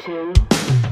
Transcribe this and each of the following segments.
to.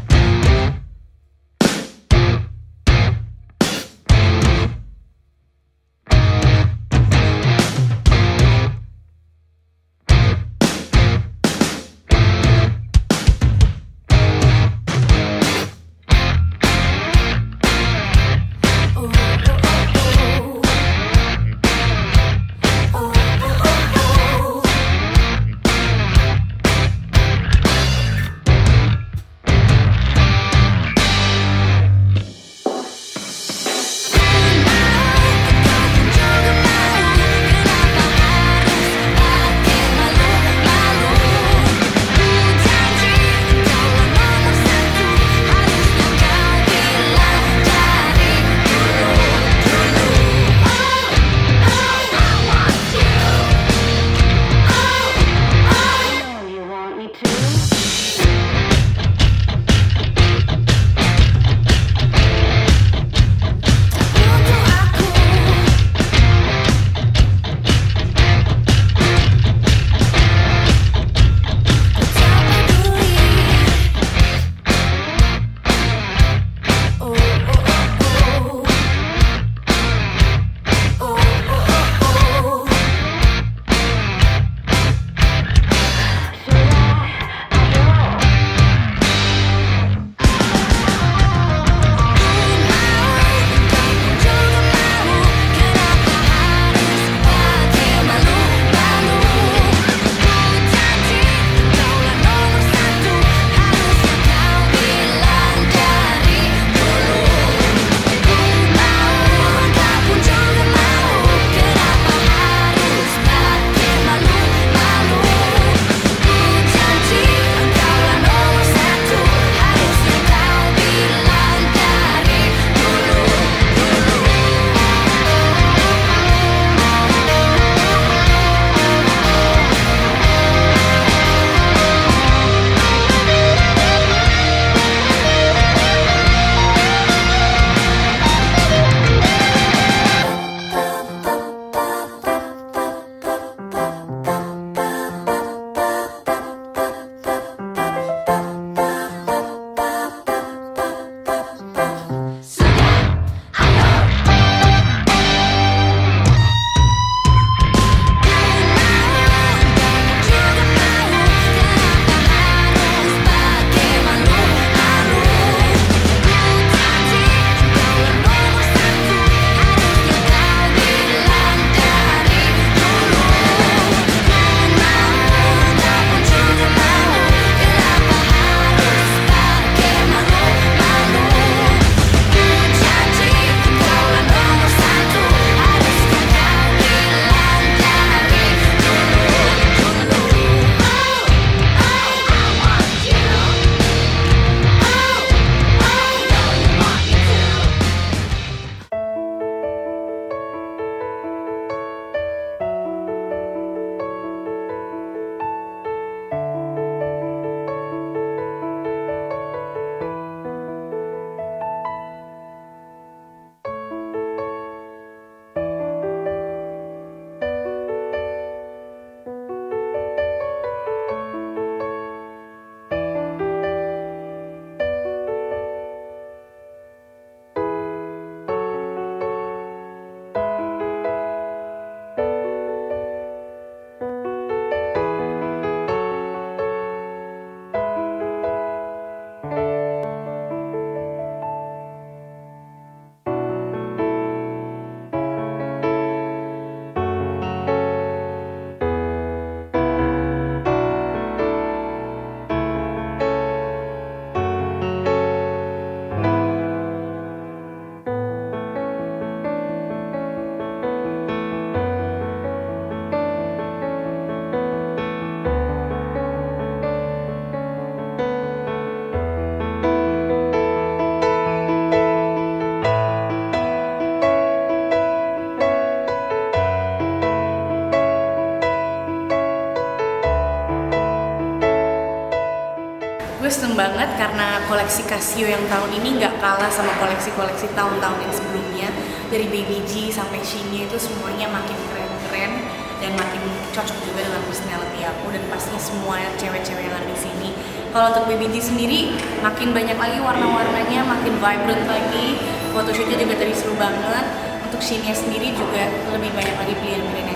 Gue seneng banget karena koleksi Casio yang tahun ini nggak kalah sama koleksi-koleksi tahun-tahun yang sebelumnya dari Baby G sampai Shinnya itu semuanya makin keren-keren dan makin cocok juga dengan personality aku dan pastinya semua cewek-cewek yang ada di sini. Kalau untuk BBG sendiri makin banyak lagi warna-warnanya, makin vibrant lagi. Photoshootnya juga tadi seru banget. Untuk scene-nya sendiri juga lebih banyak lagi pilihan-pilihan.